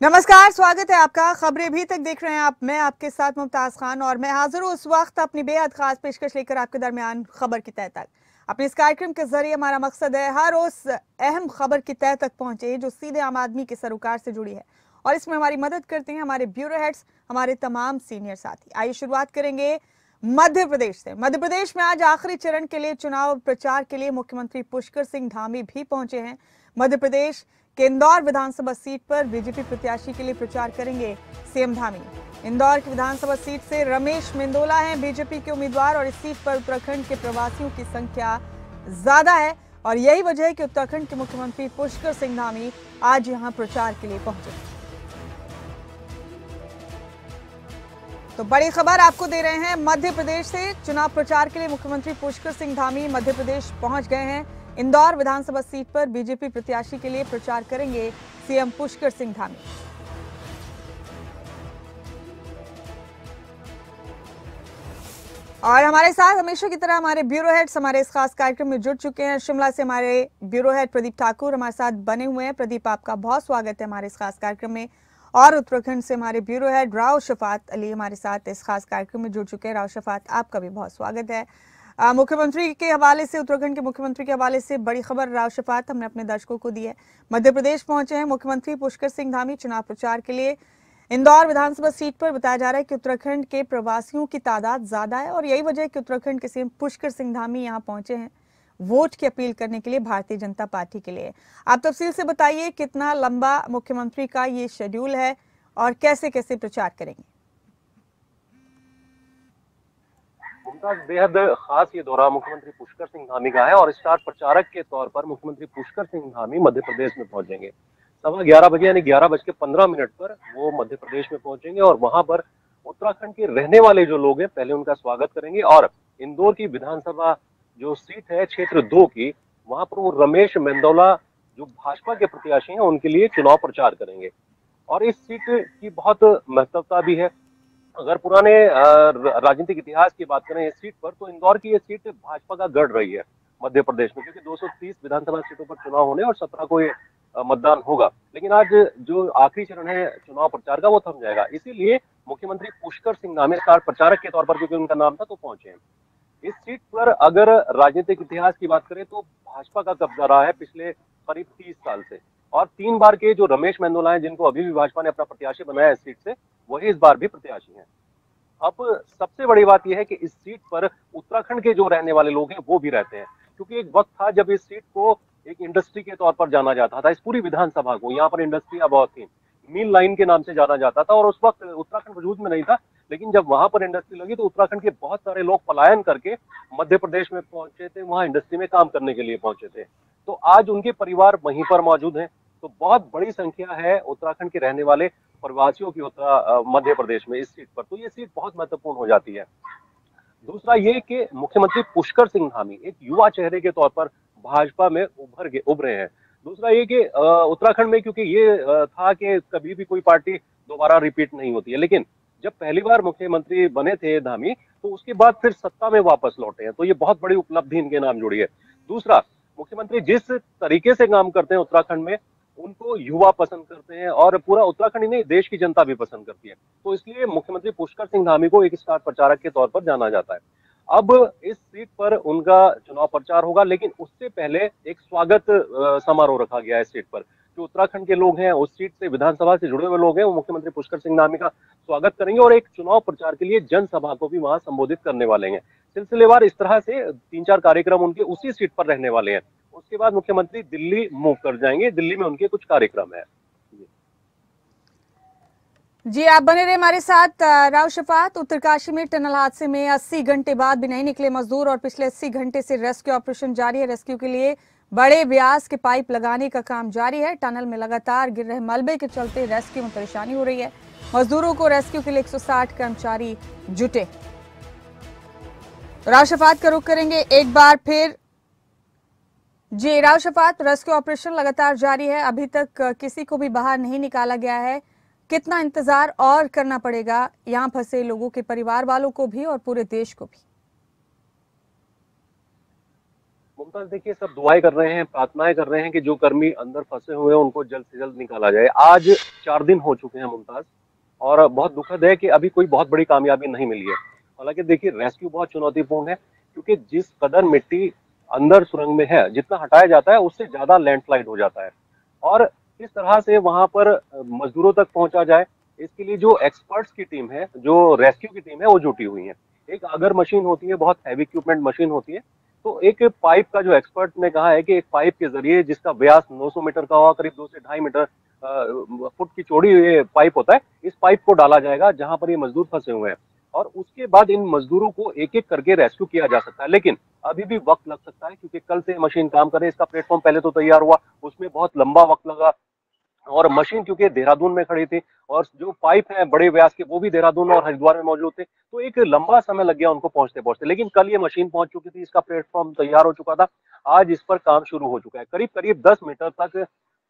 नमस्कार, स्वागत है आपका। खबरें भी तक देख रहे हैं आप। मैं आपके साथ मुमताज़ खान और मैं हाजिर हूँ उस वक्त अपनी बेहद खास पेशकश लेकर आपके दरमियान खबर की तय तक। अपने इस कार्यक्रम के ज़रिए हमारा मकसद है हर उस अहम खबर की तय तक पहुँचे जो सीधे आम आदमी के सरोकार से जुड़ी है। और इसमें हमारी मदद करते हैं हमारे ब्यूरो हेड्स, हमारे तमाम सीनियर साथी। आइए शुरुआत करेंगे मध्य प्रदेश से। मध्य प्रदेश में आज आखिरी चरण के लिए चुनाव प्रचार के लिए मुख्यमंत्री पुष्कर सिंह धामी भी पहुँचे हैं। मध्य प्रदेश के इंदौर विधानसभा सीट पर बीजेपी प्रत्याशी के लिए प्रचार करेंगे सीएम धामी। इंदौर की विधानसभा सीट से रमेश मेंदोला हैं बीजेपी के उम्मीदवार और इस सीट पर उत्तराखंड के प्रवासियों की संख्या ज़्यादा है और यही वजह है कि उत्तराखंड के मुख्यमंत्री पुष्कर सिंह धामी आज यहाँ प्रचार के लिए पहुँचे। तो बड़ी खबर आपको दे रहे हैं, मध्य प्रदेश से चुनाव प्रचार के लिए मुख्यमंत्री पुष्कर सिंह धामी मध्य प्रदेश पहुँच गए हैं। इंदौर विधानसभा सीट पर बीजेपी प्रत्याशी के लिए प्रचार करेंगे सीएम पुष्कर सिंह धामी। और हमारे साथ हमेशा की तरह हमारे ब्यूरो हेड्स हमारे इस खास कार्यक्रम में जुड़ चुके हैं। शिमला से हमारे ब्यूरो हेड प्रदीप ठाकुर हमारे साथ बने हुए हैं। प्रदीप, आपका बहुत स्वागत है हमारे इस खास कार्यक्रम में। और उत्तराखंड से हमारे ब्यूरो हेड राव शफात अली हमारे साथ इस खास कार्यक्रम में जुड़ चुके हैं। राव शफात, आपका भी बहुत स्वागत है। मुख्यमंत्री के हवाले से, उत्तराखंड के मुख्यमंत्री के हवाले से बड़ी खबर, राव शफात हमने अपने दर्शकों को दी है। मध्य प्रदेश पहुँचे हैं मुख्यमंत्री पुष्कर सिंह धामी चुनाव प्रचार के लिए। इंदौर विधानसभा सीट पर बताया जा रहा है कि उत्तराखंड के प्रवासियों की तादाद ज़्यादा है और यही वजह है कि उत्तराखंड के सीएम पुष्कर सिंह धामी यहाँ पहुँचे हैं वोट की अपील करने के लिए भारतीय जनता पार्टी के लिए। आप तफसील से बताइए कितना लंबा मुख्यमंत्री का ये शेड्यूल है और कैसे कैसे प्रचार करेंगे? मुमताज़, बेहद खास ये दौरा मुख्यमंत्री पुष्कर सिंह धामी का है और स्टार प्रचारक के तौर पर मुख्यमंत्री पुष्कर सिंह धामी मध्य प्रदेश में पहुँचेंगे। सवा ग्यारह बजे यानी ग्यारह बज के पंद्रह मिनट पर वो मध्य प्रदेश में पहुँचेंगे और वहाँ पर उत्तराखंड के रहने वाले जो लोग हैं, पहले उनका स्वागत करेंगे और इंदौर की विधानसभा जो सीट है, क्षेत्र दो की, वहाँ पर वो रमेश मेंदोला, जो भाजपा के प्रत्याशी हैं, उनके लिए चुनाव प्रचार करेंगे। और इस सीट की बहुत महत्वता भी है। अगर पुराने राजनीतिक इतिहास की बात करें इस सीट पर तो इंदौर की ये सीट भाजपा का गढ़ रही है, मध्य प्रदेश में, क्योंकि 230 विधानसभा सीटों पर चुनाव होने और 17 को ये मतदान होगा। लेकिन आज जो आखिरी चरण है चुनाव प्रचार का, वो थम जाएगा। इसीलिए मुख्यमंत्री पुष्कर सिंह नामे स्टार प्रचारक के तौर पर, क्योंकि उनका नाम था तो पहुँचे इस सीट पर अगर राजनीतिक इतिहास की बात करें तो भाजपा का कब्जा रहा है पिछले करीब तीस साल से। और तीन बार के जो रमेश मेंदोला हैं, जिनको अभी भी भाजपा ने अपना प्रत्याशी बनाया इस सीट से वही इस बार भी प्रत्याशी हैं। अब सबसे बड़ी बात यह है कि इस सीट पर उत्तराखंड के जो रहने वाले लोग हैं, वो भी रहते हैं। क्योंकि एक वक्त था जब इस सीट को एक इंडस्ट्री के तौर पर जाना जाता था, इस पूरी विधानसभा को। यहाँ पर इंडस्ट्रियाँ बहुत थी। मील लाइन के नाम से जाना जाता था और उस वक्त उत्तराखंड वजूद में नहीं था। लेकिन जब वहाँ पर इंडस्ट्री लगी तो उत्तराखंड के बहुत सारे लोग पलायन करके मध्य प्रदेश में पहुँचे थे, वहाँ इंडस्ट्री में काम करने के लिए पहुँचे थे। तो आज उनके परिवार वहीं पर मौजूद हैं। तो बहुत बड़ी संख्या है उत्तराखंड के रहने वाले प्रवासियों की उत्तरा मध्य प्रदेश में इस सीट पर। तो ये सीट बहुत महत्वपूर्ण हो जाती है। दूसरा ये कि मुख्यमंत्री पुष्कर सिंह धामी एक युवा चेहरे के तौर पर भाजपा में उभर के उभरे हैं। दूसरा ये कि उत्तराखंड में क्योंकि ये था कि कभी भी कोई पार्टी दोबारा रिपीट नहीं होती है। लेकिन जब पहली बार मुख्यमंत्री बने थे धामी तो उसके बाद फिर सत्ता में वापस लौटे हैं। तो ये बहुत बड़ी उपलब्धि इनके नाम जुड़ी है। दूसरा, मुख्यमंत्री जिस तरीके से काम करते हैं उत्तराखंड में, उनको युवा पसंद करते हैं और पूरा उत्तराखंड ही नहीं, देश की जनता भी पसंद करती है। तो इसलिए मुख्यमंत्री पुष्कर सिंह धामी को एक स्टार प्रचारक के तौर पर जाना जाता है। अब इस सीट पर उनका चुनाव प्रचार होगा, लेकिन उससे पहले एक स्वागत समारोह रखा गया है सीट पर। जो उत्तराखंड के लोग हैं, उस सीट से, विधानसभा से जुड़े हुए लोग हैं, वो मुख्यमंत्री पुष्कर सिंह नामी का स्वागत करेंगे और एक चुनाव प्रचार के लिए जनसभा को भी वहाँ संबोधित करने वाले हैं। सिलसिलेवार इस तरह से तीन चार कार्यक्रम उनके उसी सीट पर रहने वाले हैं। उसके बाद मुख्यमंत्री दिल्ली मूव कर जाएँगे। दिल्ली में उनके कुछ कार्यक्रम है। जी। आप बने रहे हमारे साथ राव शफात। उत्तरकाशी में टनल हादसे में 80 घंटे बाद भी नहीं निकले मजदूर और पिछले 80 घंटे से रेस्क्यू ऑपरेशन जारी है। रेस्क्यू के लिए बड़े व्यास के पाइप लगाने का काम जारी है। टनल में लगातार गिर रहे मलबे के चलते रेस्क्यू में परेशानी हो रही है। मजदूरों को रेस्क्यू के लिए 160 कर्मचारी जुटे। राव शफात का रुख करेंगे एक बार फिर। जी राव शफात रेस्क्यू ऑपरेशन लगातार जारी है। अभी तक किसी को भी बाहर नहीं निकाला गया है। कितना इंतज़ार और करना पड़ेगा यहाँ फंसे लोगों के परिवार वालों को भी और पूरे देश को भी। मुमताज़, देखिए, सब दुआएँ कर रहे हैं, प्रार्थनाएँ कर रहे हैं कि जो कर्मी अंदर फंसे हुए हैं, उनको जल्द से जल्द निकाला जाए। आज चार दिन हो चुके हैं मुमताज़, और बहुत दुखद है कि अभी कोई बहुत बड़ी कामयाबी नहीं मिली है। हालाँकि, देखिए रेस्क्यू बहुत चुनौतीपूर्ण है, क्योंकि जिस कदर मिट्टी अंदर सुरंग में है, जितना हटाया जाता है, उससे ज़्यादा लैंडस्लाइड हो जाता है। और किस तरह से वहाँ पर मजदूरों तक पहुँचा जाए, इसके लिए जो एक्सपर्ट्स की टीम है, जो रेस्क्यू की टीम है, वो जुटी हुई है। एक अगर मशीन होती है, बहुत हैवी इक्विपमेंट मशीन होती है तो एक पाइप का जो एक्सपर्ट ने कहा है कि एक पाइप के ज़रिए जिसका व्यास 900 मीटर का हुआ, करीब दो से ढाई मीटर फुट की चौड़ी ये पाइप होता है, इस पाइप को डाला जाएगा जहाँ पर ये मजदूर फंसे हुए हैं। और उसके बाद इन मजदूरों को एक एक करके रेस्क्यू किया जा सकता है। लेकिन अभी भी वक्त लग सकता है, क्योंकि कल से मशीन काम करे इसका प्लेटफॉर्म पहले तो तैयार हुआ, उसमें बहुत लंबा वक्त लगा और मशीन क्योंकि देहरादून में खड़ी थी और जो पाइप है बड़े व्यास के, वो भी देहरादून और हरिद्वार में मौजूद थे तो एक लंबा समय लग गया उनको पहुँचते पहुँचते। लेकिन कल ये मशीन पहुँच चुकी थी, इसका प्लेटफॉर्म तैयार हो चुका था। आज इस पर काम शुरू हो चुका है। करीब करीब दस मीटर तक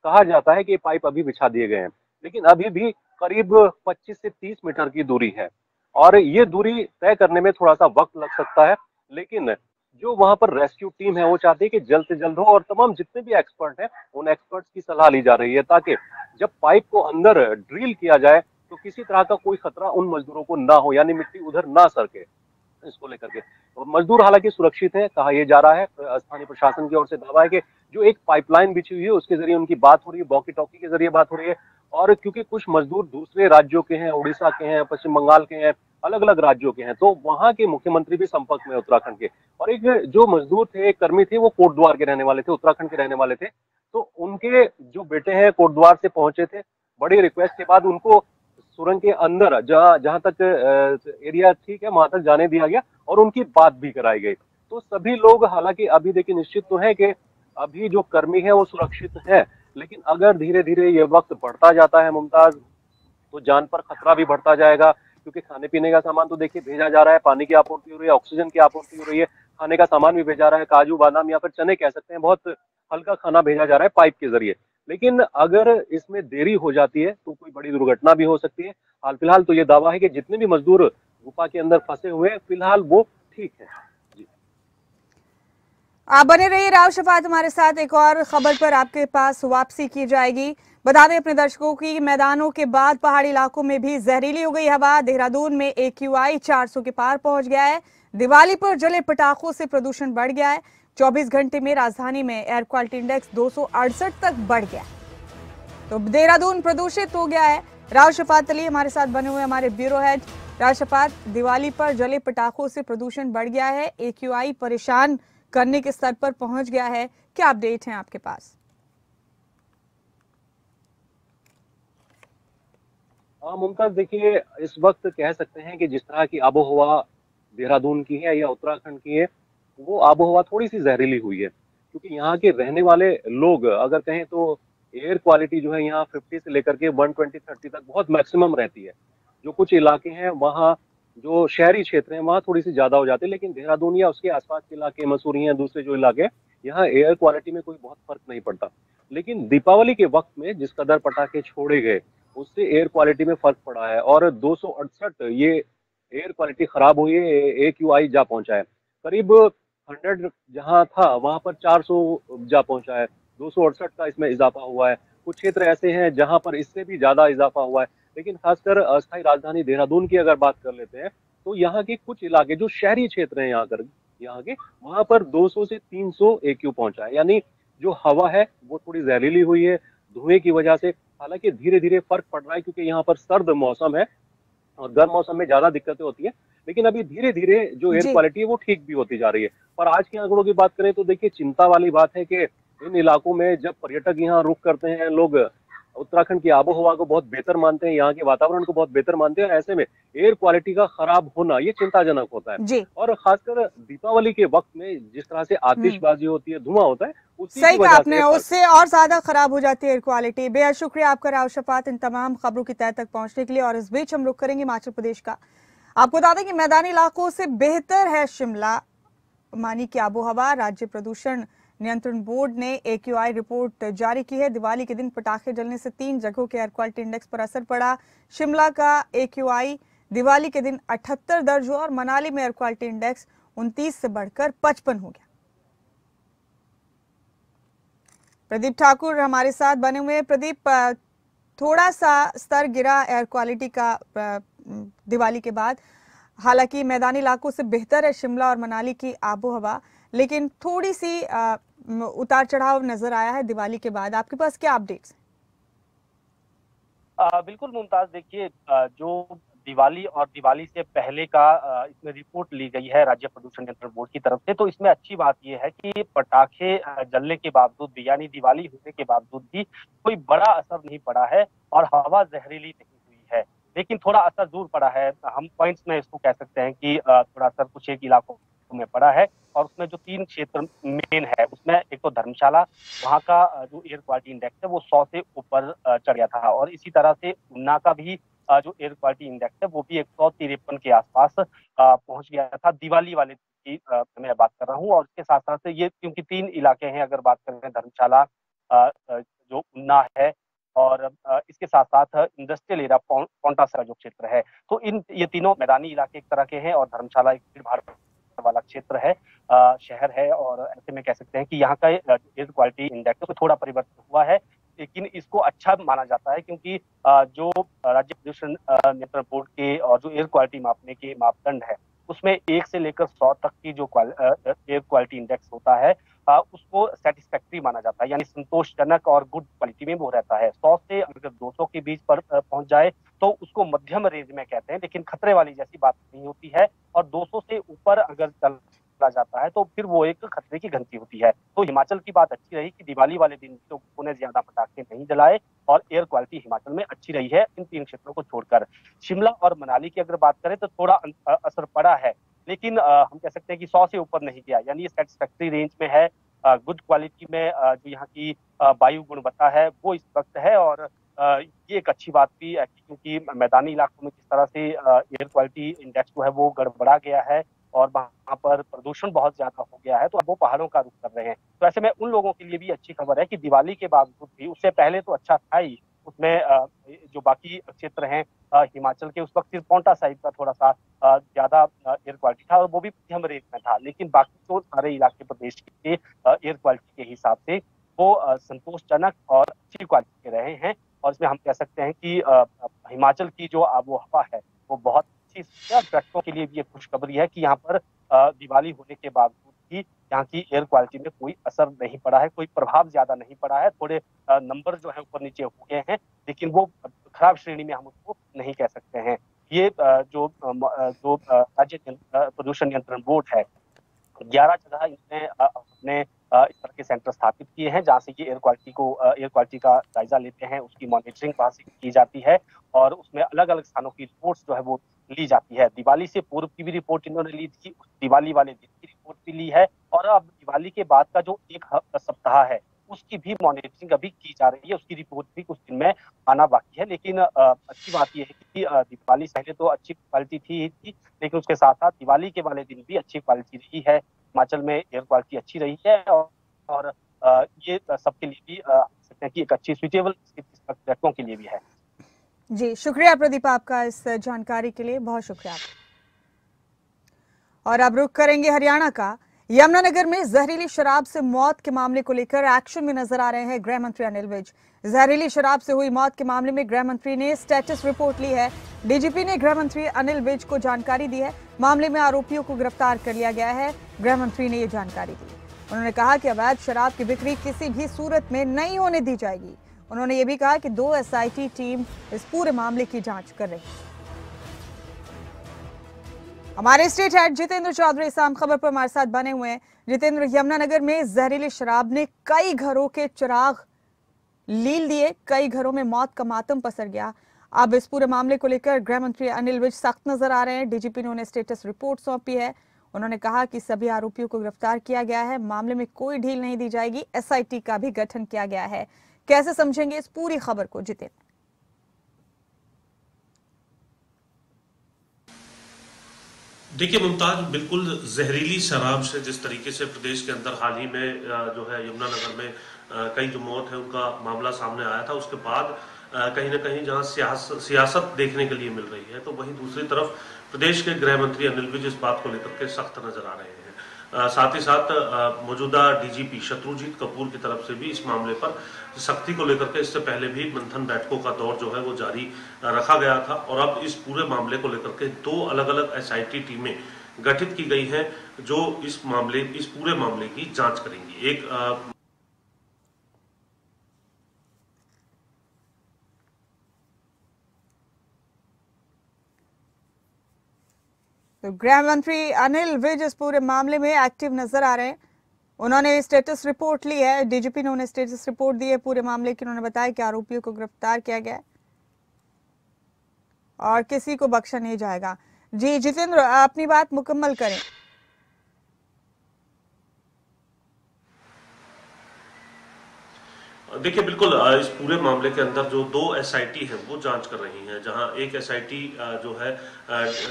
कहा जाता है कि पाइप अभी बिछा दिए गए हैं। लेकिन अभी भी करीब 25 से 30 मीटर की दूरी है और ये दूरी तय करने में थोड़ा सा वक्त लग सकता है, लेकिन जो वहाँ पर रेस्क्यू टीम है, वो चाहती है कि जल्द से जल्द हो और तमाम जितने भी एक्सपर्ट हैं, उन एक्सपर्ट्स की सलाह ली जा रही है ताकि जब पाइप को अंदर ड्रिल किया जाए तो किसी तरह का कोई खतरा उन मजदूरों को ना हो, यानी मिट्टी उधर ना सरके, इसको लेकर के। मजदूर हालाँकि सुरक्षित है, कहा यह जा रहा है, स्थानीय प्रशासन की ओर से दावा है कि जो एक पाइपलाइन बिछी हुई है, उसके ज़रिए उनकी बात हो रही है बॉकी टॉकी के ज़रिए बात हो रही है, और क्योंकि कुछ मजदूर दूसरे राज्यों के हैं, उड़ीसा के हैं, पश्चिम बंगाल के हैं अलग अलग राज्यों के हैं तो वहाँ के मुख्यमंत्री भी संपर्क में उत्तराखंड के। और एक जो मजदूर थे, एक कर्मी थे, वो कोटद्वार के रहने वाले थे, उत्तराखंड के रहने वाले थे। तो उनके जो बेटे हैं, कोटद्वार से पहुँचे थे। बड़ी रिक्वेस्ट के बाद उनको सुरंग के अंदर, जहाँ जहाँ तक एरिया ठीक है, वहाँ तक जाने दिया गया और उनकी बात भी कराई गई। तो सभी लोग हालाँकि अभी देखिए निश्चित तो है कि अभी जो कर्मी है, वो सुरक्षित है। लेकिन अगर धीरे धीरे ये वक्त बढ़ता जाता है मुमताज़ तो जान पर खतरा भी बढ़ता जाएगा। क्योंकि खाने पीने का सामान तो देखिए भेजा जा रहा है, पानी की आपूर्ति हो रही है, ऑक्सीजन की आपूर्ति हो रही है, खाने का सामान भी भेजा रहा है, काजू, बादाम या फिर चने कह सकते हैं, बहुत हल्का खाना भेजा जा रहा है पाइप के ज़रिए। लेकिन अगर इसमें देरी हो जाती है तो कोई बड़ी दुर्घटना भी हो सकती है। हाल फ़िलहाल तो ये दावा है कि जितने भी मजदूर गुफा के अंदर फंसे हुए हैं, फ़िलहाल वो ठीक है। आप बने रहिए राव शफात हमारे साथ। एक और खबर पर आपके पास वापसी की जाएगी। बता दें अपने दर्शकों की, मैदानों के बाद पहाड़ी इलाकों में भी जहरीली हो गई हवा। देहरादून में ए क्यू आई चार सौ के पार पहुँच गया है। दिवाली पर जले पटाखों से प्रदूषण बढ़ गया है। 24 घंटे में राजधानी में एयर क्वालिटी इंडेक्स दो सौ अड़सठ तक बढ़ गया तो देहरादून प्रदूषित हो गया है। राव शफात अली हमारे साथ बने हुए हमारे ब्यूरो हेड। राव शफात, दिवाली पर जले पटाखों से प्रदूषण बढ़ गया है। ए परेशान करने के स्तर पर पहुँच गया है। क्या अपडेट है आपके पास? हाँ मुमताज़, देखिए, इस वक्त कह सकते हैं कि जिस तरह की आबो हवा देहरादून की है या उत्तराखंड की है, वो आबो हवा थोड़ी सी जहरीली हुई है। क्योंकि यहाँ के रहने वाले लोग, अगर कहें तो एयर क्वालिटी जो है यहाँ 50 से लेकर के 120 30 तक बहुत मैक्सिमम रहती है। जो कुछ इलाके हैं, वहाँ जो शहरी क्षेत्र हैं, वहाँ थोड़ी सी ज़्यादा हो जाती है, लेकिन देहरादून या उसके आसपास के इलाके, मसूरी हैं, दूसरे जो इलाके यहाँ एयर क्वालिटी में कोई बहुत फ़र्क नहीं पड़ता। लेकिन दीपावली के वक्त में जिस कदर पटाखे छोड़े गए, उससे एयर क्वालिटी में फ़र्क पड़ा है और दो सौ अड़सठ ये एयर क्वालिटी खराब हुई है ए क्यू आई जा पहुँचा है। करीब हंड्रेड जहाँ था, वहाँ पर 400 जा पहुँचा है। दो सौ अड़सठ का इसमें इजाफा हुआ है। कुछ क्षेत्र ऐसे हैं जहाँ पर इससे भी ज़्यादा इजाफा हुआ है। लेकिन खासकर अस्थायी राजधानी देहरादून की अगर बात कर लेते हैं तो यहाँ के कुछ इलाके जो शहरी क्षेत्र हैं यहाँ कर यहाँ के वहाँ पर 200 से 300 एक्यू पहुँचा है। यानी जो हवा है वो थोड़ी जहरीली हुई है धुएँ की वजह से। हालाँकि धीरे धीरे फ़र्क पड़ रहा है क्योंकि यहाँ पर सर्द मौसम है और गर्म मौसम में ज़्यादा दिक्कतें होती है। लेकिन अभी धीरे धीरे जो। एयर क्वालिटी है वो ठीक भी होती जा रही है। पर आज के आंकड़ों की बात करें तो देखिए चिंता वाली बात है कि इन इलाकों में जब पर्यटक यहाँ रुक करते हैं लोग उत्तराखंड की आबो हवा को बहुत बेहतर मानते हैं यहाँ के वातावरण को बहुत बेहतर मानते हैं ऐसे में एयर क्वालिटी का खराब होना ये चिंताजनक होता है। और खासकर दीपावली के वक्त में जिस तरह से हम्म। आतिशबाजी होती है धुआँ होता है सही कहा आपने उससे और ज़्यादा खराब हो जाती है एयर क्वालिटी बेहद शुक्रिया आपका राव शफात इन तमाम खबरों की तय तक पहुँचने के लिए और इस बीच हम रुक करेंगे हिमाचल प्रदेश का आपको बता दें कि मैदानी इलाकों से बेहतर है शिमला मानी की आबो हवा राज्य प्रदूषण नियंत्रण बोर्ड ने एक्यूआई रिपोर्ट जारी की है। दिवाली के दिन पटाखे जलने से तीन जगहों के एयर क्वालिटी इंडेक्स पर असर पड़ा। शिमला का एक्यूआई दिवाली के दिन 78 दर्ज हुआ और मनाली में एयर क्वालिटी इंडेक्स 29 से बढ़कर 55 हो गया। प्रदीप ठाकुर हमारे साथ बने हुए प्रदीप थोड़ा सा स्तर गिरा एयर क्वालिटी का दिवाली के बाद। हालाँकि मैदानी इलाकों से बेहतर है शिमला और मनाली की आबो हवा लेकिन थोड़ी सी उतार चढ़ाव नज़र आया है दिवाली के बाद। आपके पास क्या अपडेट्स बिल्कुल मुमताज़, देखिए जो दिवाली और दिवाली से पहले का इसमें रिपोर्ट ली गई है राज्य प्रदूषण नियंत्रण बोर्ड की तरफ़ से तो इसमें अच्छी बात यह है कि पटाखे जलने के बावजूद भी, यानी दिवाली होने के बावजूद भी कोई बड़ा असर नहीं पड़ा है और हवा जहरीली नहीं हुई है। लेकिन थोड़ा असर दूर पड़ा है। हम पॉइंट्स में इसको कह सकते हैं कि थोड़ा असर कुछ एक इलाकों में पड़ा है और उसमें जो तीन क्षेत्र मेन है, उसमें एक तो धर्मशाला, वहाँ का जो एयर क्वालिटी इंडेक्स है, वो सौ से ऊपर चढ़ गया था और इसी तरह से उन्ना का भी जो एयर क्वालिटी इंडेक्स है, वो भी एक सौ तिरपन के आसपास पहुँच गया था दिवाली वाले की मैं बात कर रहा हूँ और इसके साथ साथ ये, क्योंकि तीन इलाके हैं, अगर बात करें धर्मशाला जो उन्ना है और इसके साथ साथ इंडस्ट्रियल एरिया पौंटा का जो क्षेत्र है तो इन, ये तीनों मैदानी इलाके एक तरह के हैं और धर्मशाला एक भीड़ भाड़ वाला क्षेत्र है शहर है और ऐसे में कह सकते हैं कि यहाँ का एयर क्वालिटी इंडेक्स में थोड़ा परिवर्तन हुआ है, लेकिन इसको अच्छा माना जाता है क्योंकि जो राज्य प्रदूषण नियंत्रण बोर्ड के और जो एयर क्वालिटी मापने के मापदंड है उसमें एक से लेकर सौ तक की जो एयर क्वालिटी इंडेक्स होता है उसको सेटिस्फैक्ट्री माना जाता है, यानी संतोषजनक और गुड क्वालिटी में वो रहता है। सौ से अगर दो सौ के बीच पर पहुँच जाए तो उसको मध्यम रेंज में कहते हैं, लेकिन खतरे वाली जैसी बात नहीं होती है। और 200 से ऊपर अगर चल चला जाता है तो फिर वो एक खतरे की घंटी होती है। तो हिमाचल की बात अच्छी रही कि दिवाली वाले दिन लोगों ने ज़्यादा पटाखे नहीं जलाए और एयर क्वालिटी हिमाचल में अच्छी रही है इन तीन क्षेत्रों को छोड़कर। शिमला और मनाली की अगर बात करें तो थोड़ा असर पड़ा है, लेकिन हम कह सकते हैं कि सौ से ऊपर नहीं गया, यानी ये सेटिस्फैक्ट्री रेंज में है गुड क्वालिटी में जो यहाँ की वायु गुणवत्ता है, वो इस वक्त है और ये एक अच्छी बात भी क्योंकि मैदानी इलाकों में किस तरह से एयर क्वालिटी इंडेक्स जो है वो गड़बड़ा गया है और वहाँ पर प्रदूषण बहुत ज़्यादा हो गया है तो अब वो पहाड़ों का रुख कर रहे हैं। तो ऐसे में उन लोगों के लिए भी अच्छी खबर है कि दिवाली के बावजूद भी उससे पहले तो अच्छा था ही। उसमें जो बाकी क्षेत्र हैं हिमाचल के उस वक्त सिर्फ़ पोंटा साहिब का थोड़ा सा ज़्यादा एयर क्वालिटी था और वो भी मध्यम रेंज में था। लेकिन बाकी तो सारे इलाके प्रदेश के एयर क्वालिटी के हिसाब से वो संतोषजनक और अच्छी क्वालिटी के रहे हैं। और इसमें हम कह सकते हैं कि हिमाचल की जो आबो हवा है, वो बहुत अच्छी ट्रकों के लिए भी एक खुशखबरी है कि यहाँ पर दिवाली होने के बावजूद भी यहाँ की एयर क्वालिटी में कोई असर नहीं पड़ा है, कोई प्रभाव ज़्यादा नहीं पड़ा है, थोड़े नंबर जो है ऊपर नीचे हो गए हैं, लेकिन वो खराब श्रेणी में हम उसको नहीं कह सकते हैं। ये जो जो राज्य प्रदूषण नियंत्रण बोर्ड है, ग्यारह जगह इसने अपने इस तरह के सेंटर स्थापित किए हैं, जहाँ से ये एयर क्वालिटी को एयर क्वालिटी का जायजा लेते हैं, उसकी मॉनिटरिंग वहाँ से की जाती है, और उसमें अलग अलग स्थानों की रिपोर्ट्स जो है वो ली जाती है। दिवाली से पूर्व की भी रिपोर्ट इन्होंने ली थी दिवाली वाले दिन की रिपोर्ट भी ली है और अब दिवाली के बाद का जो एक सप्ताह है उसकी भी मॉनिटरिंग अभी की जा रही है उसकी रिपोर्ट भी कुछ दिन में आना बाकी है। लेकिन अच्छी बात यह है कि दिवाली पहले तो अच्छी क्वालिटी थी ही थी लेकिन उसके साथ साथ दिवाली के वाले दिन भी अच्छी क्वालिटी रही है। हिमाचल में एयर क्वालिटी अच्छी रही है और, ये सबके लिए भी सकते हैं कि एक अच्छी स्विचेबल पर्यटकों के लिए भी है। जी, शुक्रिया प्रदीप आपका इस जानकारी के लिए। बहुत शुक्रिया और अब रुख करेंगे हरियाणा का। यमुनानगर में जहरीली शराब से मौत के मामले को लेकर एक्शन में नज़र आ रहे हैं गृह मंत्री अनिल विज। जहरीली शराब से हुई मौत के मामले में गृह मंत्री ने स्टेटस रिपोर्ट ली है। डीजीपी ने गृह मंत्री अनिल विज को जानकारी दी है। मामले में आरोपियों को गिरफ़्तार कर लिया गया है। गृह मंत्री ने ये जानकारी दी। उन्होंने कहा कि अवैध शराब की बिक्री किसी भी सूरत में नहीं होने दी जाएगी। उन्होंने ये भी कहा कि दो एसआईटी टीम इस पूरे मामले की जाँच कर रही हमारे स्टेट हेड जितेंद्र चौधरी शाम खबर पर हमारे साथ बने हुए हैं। जितेंद्र, यमुनानगर में जहरीली शराब ने कई घरों के चिराग लील दिए, कई घरों में मौत का मातम पसर गया। अब इस पूरे मामले को लेकर गृह मंत्री अनिल विज सख्त नज़र आ रहे हैं। डीजीपी ने उन्हें स्टेटस रिपोर्ट सौंपी है। उन्होंने कहा कि सभी आरोपियों को गिरफ़्तार किया गया है। मामले में कोई ढील नहीं दी जाएगी। एसआईटी का भी गठन किया गया है। कैसे समझेंगे इस पूरी खबर को, जितेंद्र? देखिए मुमताज़, बिल्कुल जहरीली शराब से जिस तरीके से प्रदेश के अंदर हाल ही में जो है यमुनानगर में कई जो मौत है, उनका मामला सामने आया था। उसके बाद कहीं ना कहीं जहाँ सियासत सियासत देखने के लिए मिल रही है तो वहीं दूसरी तरफ़ प्रदेश के गृह मंत्री अनिल विज इस बात को लेकर के सख्त नज़र आ रहे हैं। साथ ही साथ मौजूदा डीजीपी शत्रुजीत कपूर की तरफ़ से भी इस मामले पर सख्ती को लेकर के इससे पहले भी मंथन बैठकों का दौर जो है वो जारी रखा गया था। और अब इस पूरे मामले को लेकर के दो अलग अलग एसआईटी टीमें गठित की गई हैं, जो इस मामले, इस पूरे मामले की जाँच करेंगी। एक तो गृह मंत्री अनिल विज इस पूरे मामले में एक्टिव नज़र आ रहे हैं। उन्होंने स्टेटस रिपोर्ट ली है। डीजीपी ने उन्हें स्टेटस रिपोर्ट दी है पूरे मामले की। उन्होंने बताया कि आरोपियों को गिरफ़्तार किया गया और किसी को बख्शा नहीं जाएगा। जी जितेंद्र, अपनी बात मुकम्मल करें। देखिए, बिल्कुल इस पूरे मामले के अंदर जो दो एसआईटी हैं, वो जाँच कर रही हैं, जहाँ एक एसआईटी जो है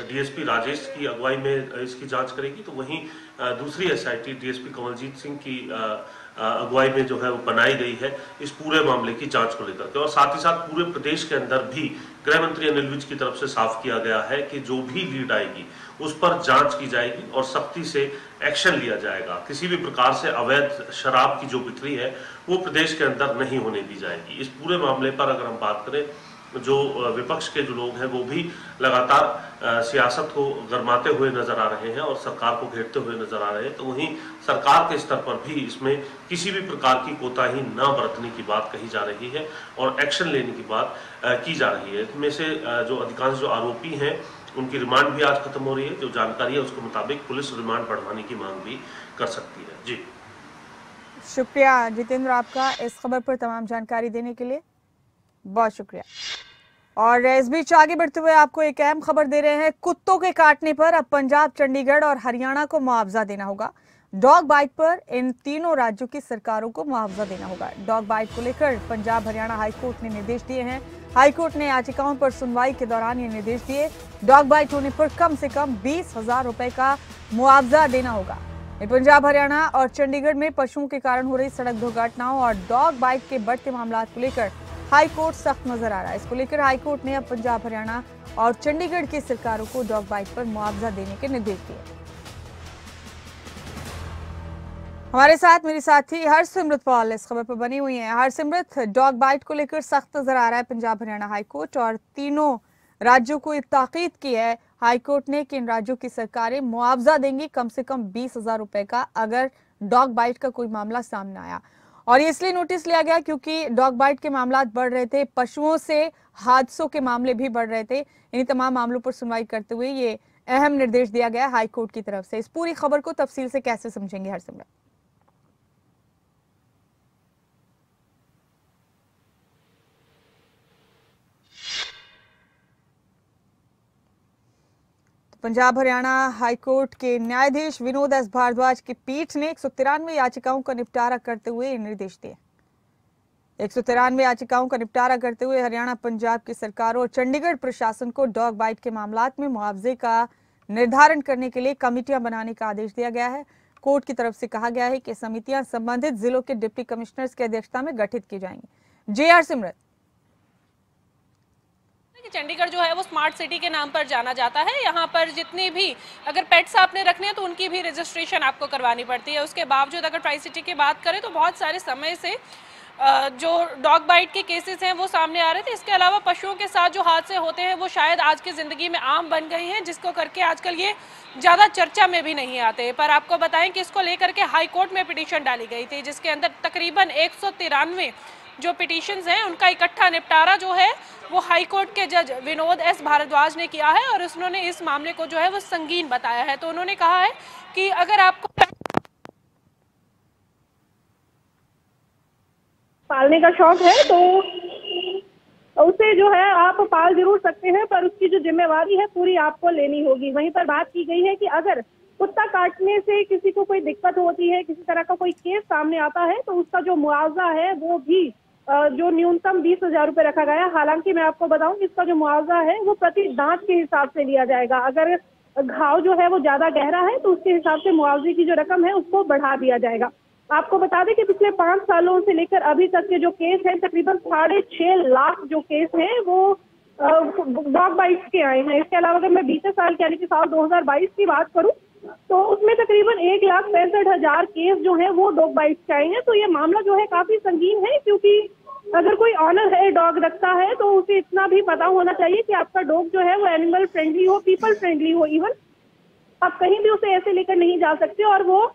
डीएसपी राजेश की अगुवाई में इसकी जाँच करेगी तो वहीं दूसरी एसआईटी डीएसपी कमलजीत सिंह की अगुवाई में जो है, वो बनाई गई है, इस पूरे मामले की जाँच को लेकर के। और साथ ही साथ पूरे प्रदेश के अंदर भी गृह मंत्री अनिल विज की तरफ़ से साफ़ किया गया है कि जो भी लीड आएगी, उस पर जाँच की जाएगी और सख्ती से एक्शन लिया जाएगा। किसी भी प्रकार से अवैध शराब की जो बिक्री है, वो प्रदेश के अंदर नहीं होने दी जाएगी। इस पूरे मामले पर अगर हम बात करें जो विपक्ष के जो लोग हैं, वो भी लगातार सियासत को गरमाते हुए नज़र आ रहे हैं और सरकार को घेरते हुए नज़र आ रहे हैं। तो वहीं सरकार के स्तर पर भी इसमें किसी भी प्रकार की कोताही न बरतने की बात कही जा रही है और एक्शन लेने की बात की जा रही है। इसमें से जो अधिकांश जो आरोपी हैं, उनकी रिमांड भी आज खत्म हो रही है। जो जानकारी है, उसके मुताबिक पुलिस रिमांड बढ़वाने की मांग भी कर सकती है। जी। शुक्रिया जितेंद्र आपका इस खबर पर तमाम जानकारी देने के लिए। बहुत शुक्रिया। और इस बीच आगे बढ़ते हुए आपको एक अहम खबर दे रहे हैं। कुत्तों के काटने पर अब पंजाब, चंडीगढ़ और हरियाणा को मुआवजा देना होगा। डॉग बाइट पर इन तीनों राज्यों की सरकारों को मुआवजा देना होगा। डॉग बाइट को लेकर पंजाब, हरियाणा हाईकोर्ट ने निर्देश दिए हैं। हाईकोर्ट ने याचिकाओं पर सुनवाई के दौरान ये निर्देश दिए। डॉग बाइट होने पर कम से कम बीस हज़ार रुपए का मुआवजा देना होगा। पंजाब, हरियाणा और चंडीगढ़ में पशुओं के कारण हो रही सड़क दुर्घटनाओं और डॉग बाइट के बढ़ते मामला को लेकर हाईकोर्ट सख्त नज़र आ रहा है। इसको लेकर हाईकोर्ट ने अब पंजाब, हरियाणा और चंडीगढ़ की सरकारों को डॉग बाइट पर मुआवजा देने के निर्देश दिए। हमारे साथ मेरी साथी हरसिमरत पॉल इस खबर पर बनी हुई है। हरसिमरत, डॉग बाइट को लेकर सख्त नज़र आ रहा है पंजाब, हरियाणा हाईकोर्ट और तीनों राज्यों को ताकीद की है। हाईकोर्ट ने कि इन राज्यों की सरकारें मुआवजा देंगी कम से कम बीस हज़ार रुपए का अगर डॉग बाइट का कोई मामला सामने आया। और ये इसलिए नोटिस लिया गया क्योंकि डॉग बाइट के मामला बढ़ रहे थे, पशुओं से हादसों के मामले भी बढ़ रहे थे। इन्हीं तमाम मामलों पर सुनवाई करते हुए ये अहम निर्देश दिया गया हाईकोर्ट की तरफ़ से। इस पूरी खबर को तफसील से कैसे समझेंगे हर हरसिमरत? पंजाब हरियाणा हाईकोर्ट के न्यायाधीश विनोद एस भारद्वाज की पीठ ने एक सौ तिरानवे याचिकाओं का निपटारा करते हुए निर्देश दिए। एक सौ तिरानवे याचिकाओं का निपटारा करते हुए हरियाणा, पंजाब की सरकारों और चंडीगढ़ प्रशासन को डॉग बाइट के मामला में मुआवजे का निर्धारण करने के लिए कमिटियाँ बनाने का आदेश दिया गया है। कोर्ट की तरफ़ से कहा गया है कि समितियाँ संबंधित जिलों के डिप्टी कमिश्नर्स की अध्यक्षता में गठित की जाएँगी। जे आर सिमरत कि चंडीगढ़ जो है वो स्मार्ट सिटी के नाम पर जाना जाता है। यहाँ पर जितनी भी अगर पेट्स आपने रखने हैं तो उनकी भी रजिस्ट्रेशन आपको करवानी पड़ती है। उसके बावजूद अगर ट्राई सिटी की बात करें तो बहुत सारे समय से जो डॉग बाइट के केसेस हैं, वो सामने आ रहे थे। इसके अलावा पशुओं के साथ जो हादसे होते हैं, वो शायद आज की ज़िंदगी में आम बन गए हैं, जिसको करके आजकल ये ज़्यादा चर्चा में भी नहीं आते। पर आपको बताएँ कि इसको लेकर के हाई कोर्ट में पिटीशन डाली गई थी, जिसके अंदर तकरीबन एक सौ तिरानवे जो पिटिशंस हैं, उनका इकट्ठा निपटारा जो है, वो हाई कोर्ट के जज विनोद एस भारद्वाज ने किया है और उन्होंने इस मामले को जो है, वो संगीन बताया है। तो उन्होंने कहा है कि अगर आपको पालने का शौक है तो उसे जो है, आप पाल ज़रूर सकते हैं, पर उसकी जो जिम्मेवारी है, पूरी आपको लेनी होगी। वहीं पर बात की गई है कि अगर कुत्ता काटने से किसी को कोई दिक्कत होती है, किसी तरह का कोई केस सामने आता है तो उसका जो मुआवजा है, वो भी जो न्यूनतम बीस हज़ार रुपये रखा गया हालाँकि मैं आपको बताऊँ, इसका जो मुआवजा है, वो प्रति दांत के हिसाब से लिया जाएगा। अगर घाव जो है, वो ज़्यादा गहरा है तो उसके हिसाब से मुआवजे की जो रकम है, उसको बढ़ा दिया जाएगा। आपको बता दें कि पिछले पाँच सालों से लेकर अभी तक के जो केस है, तकरीबन साढ़े छह लाख जो केस है, वो डॉग बाइट्स के आए हैं। इसके अलावा अगर मैं बीते साल, यानी कि साल 2022 की बात करूँ तो उसमें तकरीबन एक लाख पैंसठ हज़ार केस जो है, वो डॉग बाइट्स के आए हैं। तो ये मामला जो है, काफ़ी संगीन है, क्योंकि अगर कोई ऑनर है डॉग रखता है तो उसे इतना भी पता होना चाहिए कि आपका डॉग जो है वो एनिमल फ्रेंडली हो पीपल फ्रेंडली हो इवन आप कहीं भी उसे ऐसे लेकर नहीं जा सकते और वो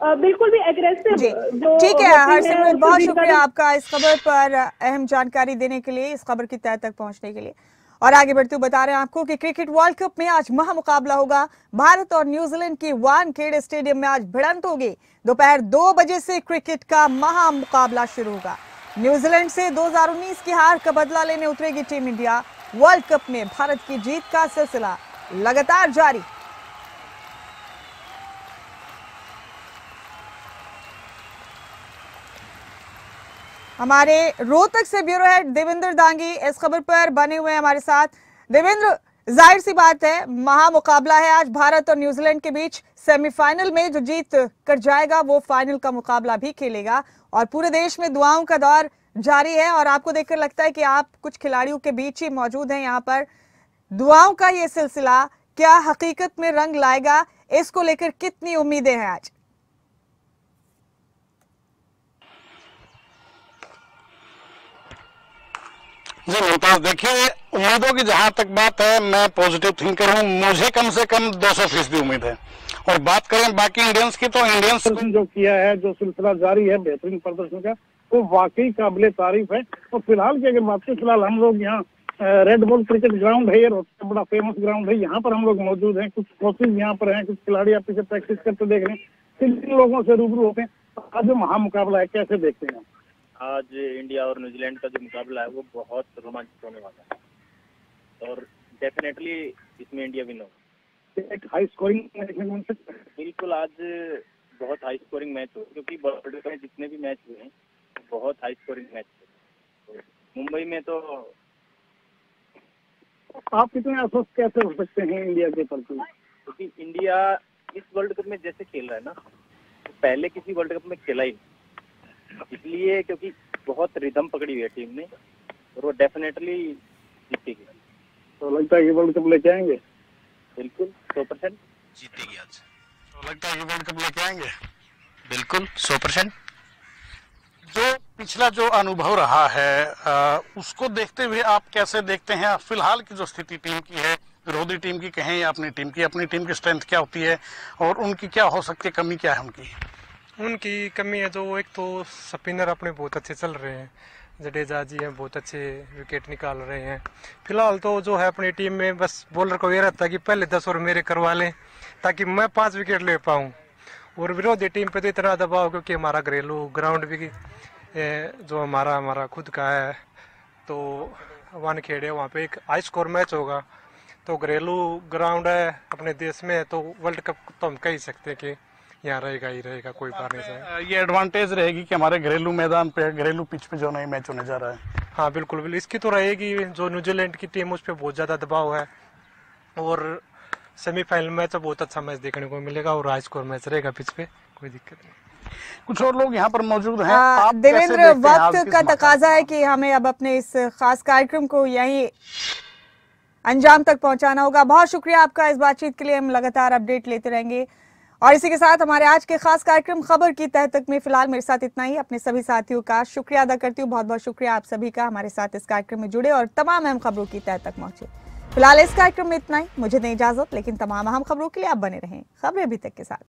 बिल्कुल भी एग्रेसिव जो। ठीक है हरसिमरत बहुत शुक्रिया आपका इस खबर पर अहम जानकारी देने के लिए इस खबर की तह तक पहुँचने के लिए। और आगे बढ़ते हुए बता रहे हैं आपको कि क्रिकेट वर्ल्ड कप में आज महा मुकाबला होगा। भारत और न्यूजीलैंड की वानखेड़े स्टेडियम में आज भिड़ंत होगी। दोपहर दो बजे से क्रिकेट का महा मुकाबला शुरू होगा। न्यूजीलैंड से 2019 की हार का बदला लेने उतरेगी टीम इंडिया। वर्ल्ड कप में भारत की जीत का सिलसिला लगातार जारी। हमारे रोहतक से ब्यूरो हेड देवेंद्र दांगी इस खबर पर बने हुए हमारे साथ। देवेंद्र, ज़ाहिर सी बात है महा मुकाबला है आज भारत और न्यूजीलैंड के बीच। सेमीफाइनल में जो जीत कर जाएगा, वो फाइनल का मुकाबला भी खेलेगा। और पूरे देश में दुआओं का दौर जारी है और आपको देखकर लगता है कि आप कुछ खिलाड़ियों के बीच ही मौजूद हैं यहाँ पर। दुआओं का ये सिलसिला क्या हकीकत में रंग लाएगा, इसको लेकर कितनी उम्मीदें हैं आज? जी, मुमताज़, देखिए, उम्मीदों की जहाँ तक बात है, मैं पॉजिटिव थिंकर हूँ। मुझे कम से कम 200 फ़ीसदी उम्मीद है। और बात करें बाकी इंडियंस की तो इंडियंस जो किया है जो सिलसिला जारी है बेहतरीन प्रदर्शन का वो वाकई काबिल तारीफ़ है। और फ़िलहाल की अगर बात करें फ़िलहाल हम लोग यहाँ रेड बॉल क्रिकेट ग्राउंड है ये बड़ा फ़ेमस ग्राउंड है यहाँ पर हम लोग मौजूद हैं। कुछ कोचिंग यहाँ पर हैं कुछ खिलाड़ी आप पीछे प्रैक्टिस करते देख रहे हैं। किन किन लोगों से रूबरू होते हैं। आज जो महामुकाबला है कैसे देखते हैं? आज इंडिया और न्यूजीलैंड का जो मुकाबला है वो बहुत रोमांचक होने वाला है। और डेफिनेटली इसमें इंडिया विन होगा। हाई स्कोरिंग बिल्कुल आज बहुत हाई स्कोरिंग मैच हो क्योंकि वर्ल्ड में जितने भी मैच हुए हैं बहुत हाई स्कोरिंग मैच तो मुंबई में तो आप कितने आश्वस्त कैसे हो सकते हैं इंडिया के प्रति क्योंकि इंडिया इस वर्ल्ड कप में जैसे खेल रहा है ना तो पहले किसी वर्ल्ड कप में खेला ही इसलिए क्योंकि बहुत रिदम पकड़ी हुई है टीम ने और वो डेफिनेटली जीतेगी। तो लगता है कि वर्ल्ड कप लेके आएँगे? बिल्कुल सौ परसेंट। जीतेगी आज। तो लगता है वर्ल्ड कप लेके आएँगे? बिल्कुल सौ परसेंट। जो पिछला जो अनुभव रहा है अ, उसको देखते हुए आप कैसे देखते हैं? फ़िलहाल की जो स्थिति टीम की है विरोधी टीम की कहें या अपनी टीम की अपनी टीम की स्ट्रेंथ क्या होती है और उनकी क्या हो सकती है कमी क्या है उनकी? उनकी कमी है जो एक तो स्पिनर अपने बहुत अच्छे चल रहे हैं। जडेजा जी हैं, बहुत अच्छे विकेट निकाल रहे हैं। फ़िलहाल तो जो है अपनी टीम में बस बॉलर को ये रहता है कि पहले दस ओवर मेरे करवा लें, ताकि मैं पाँच विकेट ले पाऊँ। और विरोधी टीम पे तो इतना दबाव, क्योंकि हमारा घरेलू ग्राउंड भी जो हमारा हमारा खुद का है तो वन खेड़े, वहाँ पे एक हाई स्कोर मैच होगा। तो घरेलू ग्राउंड है अपने देश में तो वर्ल्ड कप तो हम कह सकते हैं कि यहाँ रहेगा ही रहेगा कोई बात नहीं अ, ये एडवांटेज रहेगी कि हमारे घरेलू मैदान पे घरेलू पिच पे जो नई मैच होने जा रहा है। हाँ बिल्कुल बिल्कुल। इसकी तो रहेगी जो न्यूजीलैंड की टीम उस पर बहुत ज़्यादा दबाव है। और सेमीफाइनल मैच तो बहुत अच्छा मैच देखने को मिलेगा और हाई स्कोर मैच रहेगा पिच पे कोई दिक्कत नहीं। कुछ और लोग यहाँ पर मौजूद हैं आप देवेंद्र हैं वक्त का तकाजा है? कि हमें अब अपने इस खास कार्यक्रम को यहीं अंजाम तक पहुंचाना होगा। बहुत शुक्रिया आपका इस बातचीत के लिए। हम लगातार अपडेट लेते रहेंगे। और इसी के साथ हमारे आज के खास कार्यक्रम खबर की तह तक में फ़िलहाल मेरे साथ इतना ही। अपने सभी साथियों का शुक्रिया अदा करती हूँ। बहुत बहुत शुक्रिया आप सभी का हमारे साथ इस कार्यक्रम में जुड़े और तमाम अहम खबरों की तह तक पहुँचे। फ़िलहाल इस कार्यक्रम में इतना ही। मुझे नहीं इजाज़त, लेकिन तमाम अहम खबरों के लिए आप बने रहें खबरें अभी तक के साथ।